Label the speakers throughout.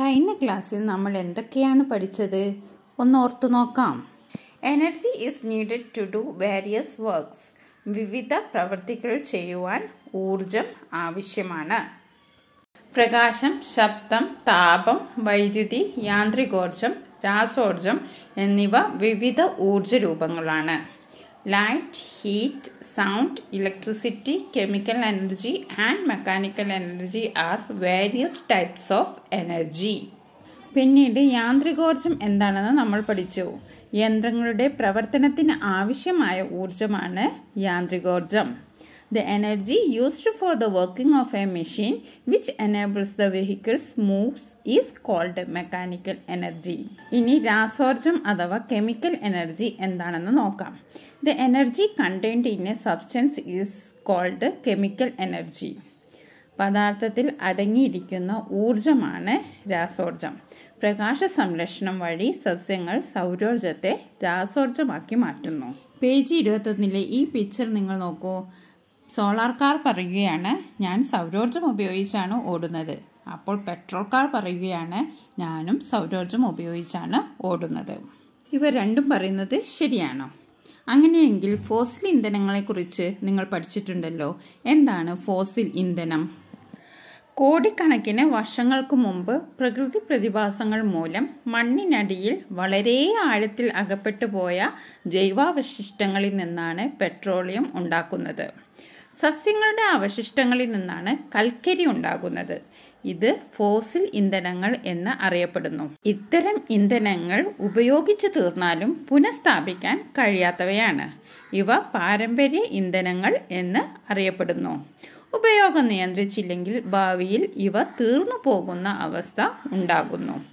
Speaker 1: കഴിഞ്ഞ ക്ലാസ്സിൽ നമ്മൾ എന്തൊക്കെയാണ് പഠിച്ചത്? ഒന്ന് ഓർത്തു നോക്കാം. Energy is needed to do various works വിവിധ പ്രവൃത്തികൾ ചെയ്യുവാൻ ഊർജം ആവശ്യമാണ്. പ്രകാശം ശബ്ദം താപം വൈദ്യുതി യാന്ത്രികോർജം രാസോർജം എന്നിവ വിവിധ ഊർജ രൂപങ്ങളാണ്. Light heat, sound, electricity, chemical energy and mechanical energy are various types of energy. പിന്നീട് യാന്ത്രികോർജം എന്താണെന്ന് നമ്മൾ പഠിച്ചു. യന്ത്രങ്ങളുടെ പ്രവർത്തനത്തിന് ആവശ്യമായ ഊർജമാണ് യാന്ത്രികോർജം. The energy used for the working of a machine which enables the vehicles moves is called mechanical energy ഇനി രാസോർജം അഥവാ കെമിക്കൽ എനർജി എന്താണെന്ന് നോക്കാം. The energy contained in a substance is called chemical energy പദാർത്ഥത്തിൽ അടങ്ങിയിരിക്കുന്ന ഊർജമാണ് രാസോർജം. പ്രകാശ സംരക്ഷണം വഴി സസ്യങ്ങൾ സൗരോർജത്തെ രാസോർജമാക്കി മാറ്റുന്നു. പേജ് ഇരുപത്തൊന്നിലെ ഈ പിക്ചർ നിങ്ങൾ നോക്കൂ. സോളാർ കാർ പറയുകയാണ് ഞാൻ സൗരോർജം ഉപയോഗിച്ചാണ് ഓടുന്നത്. അപ്പോൾ പെട്രോൾ കാർ പറയുകയാണ് ഞാനും സൗരോർജം ഉപയോഗിച്ചാണ് ഓടുന്നത്. ഇവ രണ്ടും പറയുന്നത് ശരിയാണോ? അങ്ങനെയെങ്കിൽ ഫോസിൽ ഇന്ധനങ്ങളെക്കുറിച്ച് നിങ്ങൾ പഠിച്ചിട്ടുണ്ടല്ലോ. എന്താണ് ഫോസിൽ ഇന്ധനം? കോടിക്കണക്കിന് വർഷങ്ങൾക്ക് മുമ്പ് പ്രകൃതി പ്രതിഭാസങ്ങൾ മൂലം മണ്ണിനടിയിൽ വളരെ ആഴത്തിൽ അകപ്പെട്ടു പോയ ജൈവാവശിഷ്ടങ്ങളിൽ നിന്നാണ് പെട്രോളിയം ഉണ്ടാക്കുന്നത്. സസ്യങ്ങളുടെ അവശിഷ്ടങ്ങളിൽ നിന്നാണ് കൽക്കരി ഉണ്ടാകുന്നത്. ഇത് ഫോസിൽ ഇന്ധനങ്ങൾ എന്ന് അറിയപ്പെടുന്നു. ഇത്തരം ഇന്ധനങ്ങൾ ഉപയോഗിച്ചു തീർന്നാലും പുനഃസ്ഥാപിക്കാൻ കഴിയാത്തവയാണ്. ഇവ പാരമ്പര്യ ഇന്ധനങ്ങൾ എന്ന് അറിയപ്പെടുന്നു. ഉപയോഗം നിയന്ത്രിച്ചില്ലെങ്കിൽ ഭാവിയിൽ ഇവ തീർന്നു പോകുന്ന അവസ്ഥ ഉണ്ടാകുന്നു.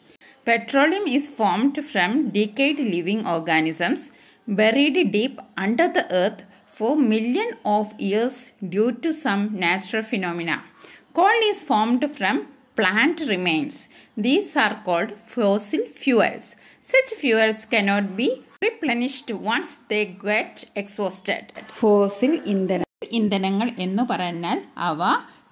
Speaker 1: Petroleum is formed from decayed living organisms buried deep under the earth for million of years due to some natural phenomena. Coal is formed from plant remains. These are called fossil fuels. Such fuels cannot be replenished once they get exhausted. Fossil ഇന്ധന ഇന്ധനങ്ങൾ എന്ന് പറഞ്ഞാൽ അവ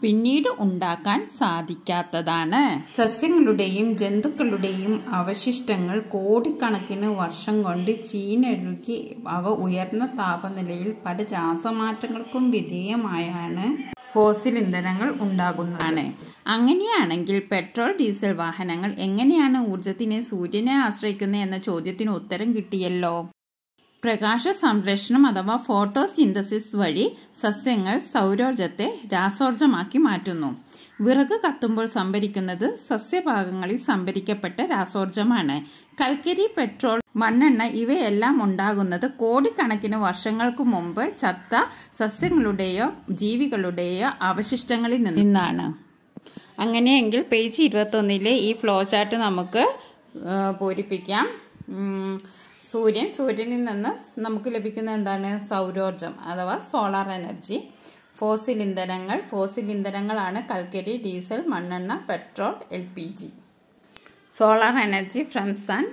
Speaker 1: പിന്നീട് ഉണ്ടാക്കാൻ സാധിക്കാത്തതാണ് സസ്യങ്ങളുടെയും ജന്തുക്കളുടെയും അവശിഷ്ടങ്ങൾ കോടിക്കണക്കിന് വർഷം കൊണ്ട് ചീനൊഴുകി അവ ഉയർന്ന താപനിലയിൽ പല രാസമാറ്റങ്ങൾക്കും വിധേയമായാണ് ഫോസിൽ ഇന്ധനങ്ങൾ ഉണ്ടാകുന്നതാണ് അങ്ങനെയാണെങ്കിൽ പെട്രോൾ ഡീസൽ വാഹനങ്ങൾ എങ്ങനെയാണ് ഊർജത്തിനെ സൂര്യനെ ആശ്രയിക്കുന്നത് എന്ന ചോദ്യത്തിന് ഉത്തരം കിട്ടിയല്ലോ. പ്രകാശ സംരക്ഷണം അഥവാ ഫോട്ടോസിന്തസിസ് വഴി സസ്യങ്ങൾ സൗരോർജത്തെ രാസോർജമാക്കി മാറ്റുന്നു. വിറക് കത്തുമ്പോൾ സംഭരിക്കുന്നത് സസ്യഭാഗങ്ങളിൽ സംഭരിക്കപ്പെട്ട രാസോർജമാണ്. കൽക്കരി പെട്രോൾ മണ്ണെണ്ണ ഇവയെല്ലാം ഉണ്ടാകുന്നത് കോടിക്കണക്കിന് വർഷങ്ങൾക്ക് മുമ്പ് ചത്ത സസ്യങ്ങളുടെയോ ജീവികളുടെയോ അവശിഷ്ടങ്ങളിൽ നിന്നാണ്. അങ്ങനെയെങ്കിൽ പേജ് ഇരുപത്തൊന്നിലെ ഈ ഫ്ലോ ചാർട്ട് നമുക്ക് പൂരിപ്പിക്കാം. സൂര്യൻ സൂര്യനിൽ നിന്ന് നമുക്ക് ലഭിക്കുന്ന എന്താണ്? സൗരോർജം അഥവാ സോളാർ എനർജി ഫോസിൽ ഇന്ധനങ്ങൾ ഫോസിൽ ഇന്ധനങ്ങളാണ് കൽക്കരി ഡീസൽ മണ്ണെണ്ണ petrol L P G solar energy from sun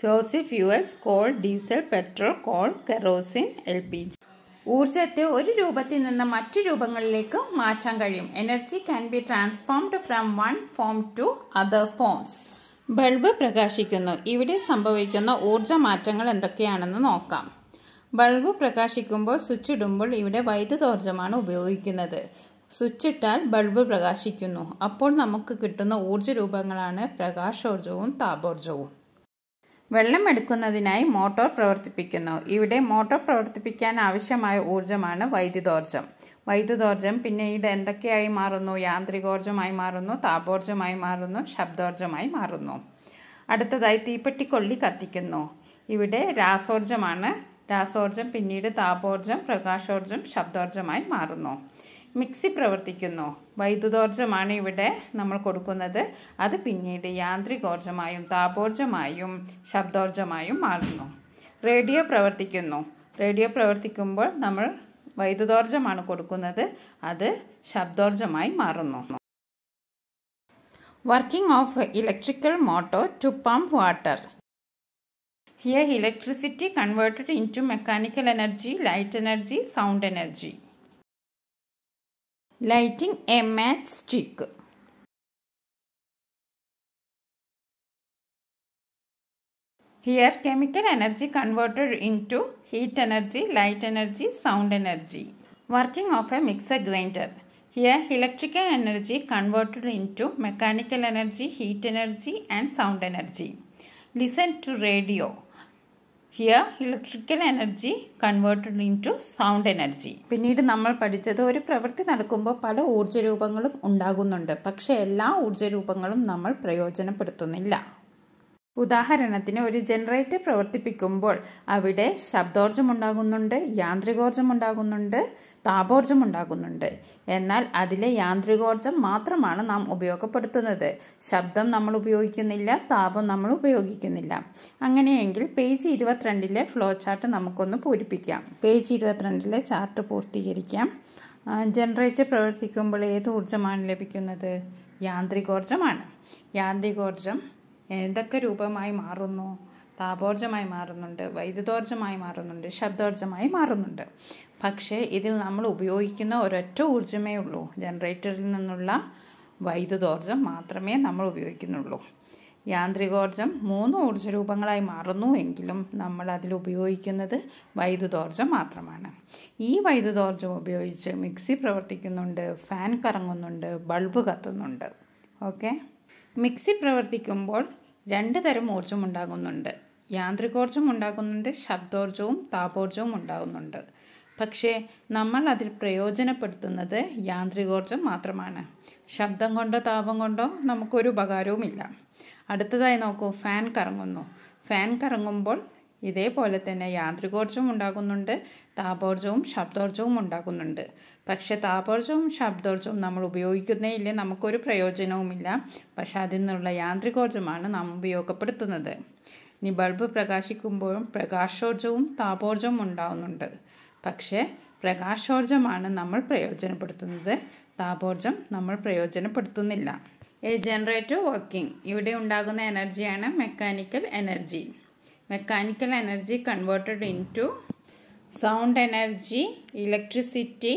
Speaker 1: fossil fuels coal diesel petrol coal kerosene L P G ഊർജത്തെ ഒരു രൂപത്തിൽ നിന്ന് മറ്റു രൂപങ്ങളിലേക്ക് മാറ്റാൻ കഴിയും. Energy can be transformed from one form to other forms. Bulb പ്രകാശിക്കുന്നു. ഇവിടെ സംഭവിക്കുന്ന ഊർജ മാറ്റങ്ങൾ എന്തൊക്കെയാണെന്ന് നോക്കാം. ബൾബ് പ്രകാശിക്കുമ്പോൾ സ്വിച്ച് ഇടുമ്പോൾ ഇവിടെ വൈദ്യുതോർജമാണ് ഉപയോഗിക്കുന്നത്. സ്വിച്ച് ഇട്ടാൽ ബൾബ് പ്രകാശിക്കുന്നു. അപ്പോൾ നമുക്ക് കിട്ടുന്ന ഊർജ രൂപങ്ങളാണ് പ്രകാശോർജവും താപോർജവും. വെള്ളം എടുക്കുന്നതിനായി മോട്ടോർ പ്രവർത്തിപ്പിക്കുന്നു. ഇവിടെ മോട്ടോർ പ്രവർത്തിപ്പിക്കാൻ ആവശ്യമായ ഊർജമാണ് വൈദ്യുതോർജം. വൈദ്യുതോർജം പിന്നെ പിന്നീട് എന്തൊക്കെയായി മാറുന്നു? യാന്ത്രികോർജമായി മാറുന്നു താപോർജമായി മാറുന്നു ശബ്ദോർജമായി മാറുന്നു. അടുത്തതായി തീപ്പെട്ടിക്കൊള്ളി കത്തിക്കുന്നു. ഇവിടെ രാസോർജമാണ് രാസോർജം പിന്നീട് താപോർജം പ്രകാശോർജം ശബ്ദോർജമായി മാറുന്നു. മിക്സി പ്രവർത്തിക്കുന്നു. വൈദ്യുതോർജമാണ് ഇവിടെ നമ്മൾ കൊടുക്കുന്നത്. അത് പിന്നീട് യാന്ത്രികോർജമായും താപോർജമായും ശബ്ദോർജമായും മാറുന്നു. റേഡിയോ പ്രവർത്തിക്കുന്നു. റേഡിയോ പ്രവർത്തിക്കുമ്പോൾ നമ്മൾ വൈദ്യുതോർജമാണ് കൊടുക്കുന്നത്. അത് ശബ്ദോർജമായി മാറുന്നു. Working of electrical motor to pump water. Here electricity converted into mechanical energy, light energy, sound energy. Lighting a match stick. Here chemical energy converted into heat energy, light energy, sound energy. Working of a mixer grinder. Here electrical energy converted into mechanical energy, heat energy and sound energy. Listen to radio. Here electrical energy converted into sound energy പിന്നീട് നമ്മൾ പഠിച്ചത് ഒരു പ്രവൃത്തി നടക്കുമ്പോൾ പല ഊർജ രൂപങ്ങളും ഉണ്ടാകുന്നുണ്ട്. പക്ഷേ എല്ലാ ഊർജ രൂപങ്ങളും നമ്മൾ പ്രയോജനപ്പെടുത്തുന്നില്ല. ഉദാഹരണത്തിന് ഒരു ജനറേറ്റർ പ്രവർത്തിപ്പിക്കുമ്പോൾ അവിടെ ശബ്ദോർജം ഉണ്ടാകുന്നുണ്ട് യാന്ത്രികോർജം ഉണ്ടാകുന്നുണ്ട് താപോർജം ഉണ്ടാകുന്നുണ്ട് എന്നാൽ അതിലെ യാന്ത്രികോർജം മാത്രമാണ് നാം ഉപയോഗപ്പെടുത്തുന്നത്. ശബ്ദം നമ്മൾ ഉപയോഗിക്കുന്നില്ല താപം നമ്മൾ ഉപയോഗിക്കുന്നില്ല. അങ്ങനെയെങ്കിൽ പേജ് ഇരുപത്തിരണ്ടിലെ ഫ്ലോ ചാർട്ട് നമുക്കൊന്ന് പൂരിപ്പിക്കാം. പേജ് ഇരുപത്തിരണ്ടിലെ ചാർട്ട് പൂർത്തീകരിക്കാം. ജനറേറ്റർ പ്രവർത്തിക്കുമ്പോൾ ഏത് ഊർജമാണ് ലഭിക്കുന്നത്? യാന്ത്രികോർജമാണ്. യാന്ത്രികോർജം എന്തൊക്കെ രൂപമായി മാറുന്നു? താപോർജമായി മാറുന്നുണ്ട് വൈദ്യുതോർജമായി മാറുന്നുണ്ട് ശബ്ദോർജമായി മാറുന്നുണ്ട്. പക്ഷേ ഇതിൽ നമ്മൾ ഉപയോഗിക്കുന്ന ഒരൊറ്റ ഊർജമേ ഉള്ളൂ. ജനറേറ്ററിൽ നിന്നുള്ള വൈദ്യുതോർജം മാത്രമേ നമ്മൾ ഉപയോഗിക്കുന്നുള്ളൂ. യാന്ത്രികോർജം മൂന്ന് ഊർജ രൂപങ്ങളായി മാറുന്നു എങ്കിലും നമ്മൾ അതിൽ ഉപയോഗിക്കുന്നത് വൈദ്യുതോർജം മാത്രമാണ്. ഈ വൈദ്യുതോർജം ഉപയോഗിച്ച് മിക്സി പ്രവർത്തിക്കുന്നുണ്ട് ഫാൻ കറങ്ങുന്നുണ്ട് ബൾബ് കത്തുന്നുണ്ട്. ഓക്കെ? മിക്സി പ്രവർത്തിക്കുമ്പോൾ രണ്ട് തരം ഊർജം ഉണ്ടാകുന്നുണ്ട് യാന്ത്രികോർജം ഉണ്ടാകുന്നുണ്ട് ശബ്ദോർജവും താപോർജവും ഉണ്ടാകുന്നുണ്ട്. പക്ഷേ നമ്മൾ അതിൽ പ്രയോജനപ്പെടുത്തുന്നത് യാന്ത്രികോർജം മാത്രമാണ്. ശബ്ദം കൊണ്ടോ താപം കൊണ്ടോ നമുക്കൊരു ഉപകാരവുമില്ല. അടുത്തതായി നോക്കൂ ഫാൻ കറങ്ങുന്നു. ഫാൻ കറങ്ങുമ്പോൾ ഇതേപോലെ തന്നെ യാന്ത്രികോർജം ഉണ്ടാകുന്നുണ്ട് താപോർജവും ശബ്ദോർജവും ഉണ്ടാകുന്നുണ്ട്. പക്ഷേ താപോർജവും ശബ്ദോർജവും നമ്മൾ ഉപയോഗിക്കുന്നേ ഇല്ല നമുക്കൊരു പ്രയോജനവുമില്ല. പക്ഷെ അതിൽ നിന്നുള്ള യാന്ത്രികോർജമാണ് നാം ഉപയോഗപ്പെടുത്തുന്നത്. ഇനി ബൾബ് പ്രകാശിക്കുമ്പോഴും പ്രകാശോർജവും താപോർജവും ഉണ്ടാകുന്നുണ്ട് പക്ഷേ പ്രകാശോർജമാണ് നമ്മൾ പ്രയോജനപ്പെടുത്തുന്നത് താപോർജം നമ്മൾ പ്രയോജനപ്പെടുത്തുന്നില്ല. A generator working. ഇവിടെ ഉണ്ടാകുന്ന എനർജിയാണ് mechanical energy. Energy converted into sound energy electricity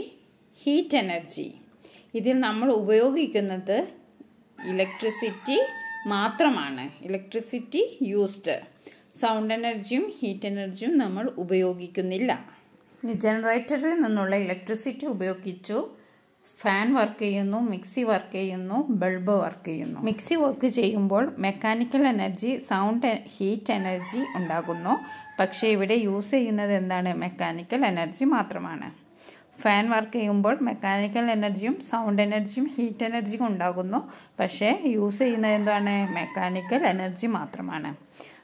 Speaker 1: heat energy ഇതിൽ നമ്മൾ ഉപയോഗിക്കുന്നത് ഇലക്ട്രിസിറ്റി മാത്രമാണ്. ഇലക്ട്രിസിറ്റി യൂസ്ഡ് സൗണ്ട് എനർജിയും ഹീറ്റ് എനർജിയും നമ്മൾ ഉപയോഗിക്കുന്നില്ല. ജനറേറ്ററിൽ നിന്നുള്ള ഇലക്ട്രിസിറ്റി ഉപയോഗിച്ചു. ഫാൻ വർക്ക് ചെയ്യുന്നു മിക്സി വർക്ക് ചെയ്യുന്നു ബൾബ് വർക്ക് ചെയ്യുന്നു. മിക്സി വർക്ക് ചെയ്യുമ്പോൾ mechanical energy sound heat energy ഉണ്ടാകുന്നു. പക്ഷേ ഇവിടെ യൂസ് ചെയ്യുന്നത് എന്താണ്? മെക്കാനിക്കൽ എനർജി മാത്രമാണ്. ഫാൻ വർക്ക് ചെയ്യുമ്പോൾ മെക്കാനിക്കൽ എനർജിയും സൗണ്ട് എനർജിയും ഹീറ്റ് എനർജിയും ഉണ്ടാകുന്നു. പക്ഷേ യൂസ് ചെയ്യുന്നത് എന്താണ്? മെക്കാനിക്കൽ എനർജി മാത്രമാണ്.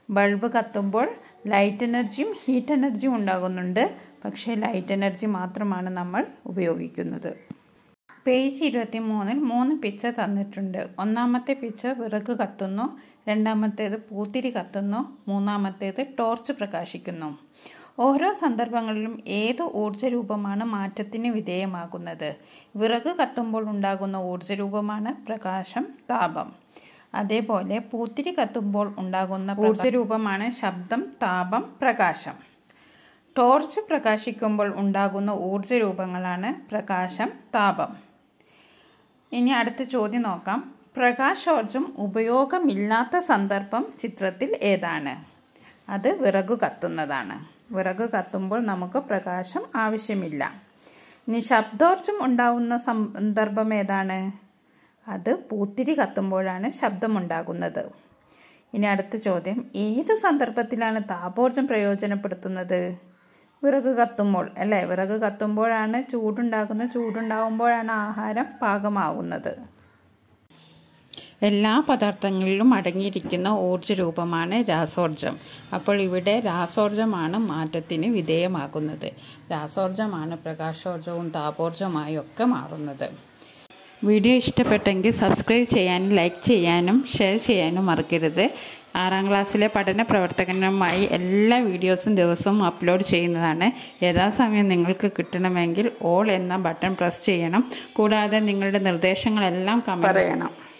Speaker 1: ബൾബ് കത്തുമ്പോൾ ലൈറ്റ് എനർജിയും ഹീറ്റ് എനർജിയും ഉണ്ടാകുന്നുണ്ട്. പക്ഷേ ലൈറ്റ് എനർജി മാത്രമാണ് നമ്മൾ ഉപയോഗിക്കുന്നത്. പേജ് ഇരുപത്തി മൂന്നിൽ മൂന്ന് പിച്ച തന്നിട്ടുണ്ട്. ഒന്നാമത്തെ പിച്ച വിറക് കത്തുന്നു. രണ്ടാമത്തേത് പൂത്തിരി കത്തുന്നു. മൂന്നാമത്തേത് ടോർച്ച് പ്രകാശിക്കുന്നു. ഓരോ സന്ദർഭങ്ങളിലും ഏത് ഊർജരൂപമാണ് മാറ്റത്തിന് വിധേയമാകുന്നത്? വിറക് കത്തുമ്പോൾ ഉണ്ടാകുന്ന ഊർജരൂപമാണ് പ്രകാശം താപം. അതേപോലെ പൂത്തിരി കത്തുമ്പോൾ ഉണ്ടാകുന്ന ഊർജരൂപമാണ് ശബ്ദം താപം പ്രകാശം. ടോർച്ച് പ്രകാശിക്കുമ്പോൾ ഉണ്ടാകുന്ന ഊർജരൂപങ്ങളാണ് പ്രകാശം താപം. ഇനി അടുത്ത ചോദ്യം നോക്കാം. പ്രകാശോർജം ഉപയോഗമില്ലാത്ത സന്ദർഭം ചിത്രത്തിൽ ഏതാണ്? അത് വിറകു കത്തുന്നതാണ്. വിറക് കത്തുമ്പോൾ നമുക്ക് പ്രകാശം ആവശ്യമില്ല. ഇനി ശബ്ദോർജം ഉണ്ടാവുന്ന സന്ദർഭം ഏതാണ്? അത് പൂത്തിരി കത്തുമ്പോഴാണ് ശബ്ദമുണ്ടാകുന്നത് ഇനി അടുത്ത ചോദ്യം. ഏത് സന്ദർഭത്തിലാണ് താപോർജം പ്രയോജനപ്പെടുത്തുന്നത്? വിറക് കത്തുമ്പോൾ അല്ലേ? വിറക് കത്തുമ്പോഴാണ് ചൂടുണ്ടാക്കുന്നത്. ചൂടുണ്ടാകുമ്പോഴാണ് ആഹാരം പാകമാകുന്നത് എല്ലാ പദാർത്ഥങ്ങളിലും അടങ്ങിയിരിക്കുന്ന ഊർജ രൂപമാണ് രാസോർജം അപ്പോൾ ഇവിടെ രാസോർജമാണ് മാറ്റത്തിന് വിധേയമാകുന്നത്. രാസോർജമാണ് പ്രകാശോർജവും താപോർജവുമായി ഒക്കെ മാറുന്നത്. വീഡിയോ ഇഷ്ടപ്പെട്ടെങ്കിൽ സബ്സ്ക്രൈബ് ചെയ്യാനും ലൈക്ക് ചെയ്യാനും ഷെയർ ചെയ്യാനും മറക്കരുത്. ആറാം ക്ലാസ്സിലെ പഠന പ്രവർത്തകനുമായി എല്ലാ വീഡിയോസും ദിവസവും അപ്ലോഡ് ചെയ്യുന്നതാണ്. യഥാസമയം നിങ്ങൾക്ക് കിട്ടണമെങ്കിൽ ഓൾ എന്ന ബട്ടൺ പ്രസ് ചെയ്യണം. കൂടാതെ നിങ്ങളുടെ നിർദ്ദേശങ്ങളെല്ലാം കമന്റ് പറയണം.